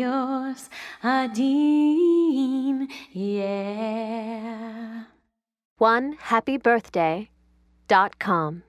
yours are yeah. One happy birthday dot com.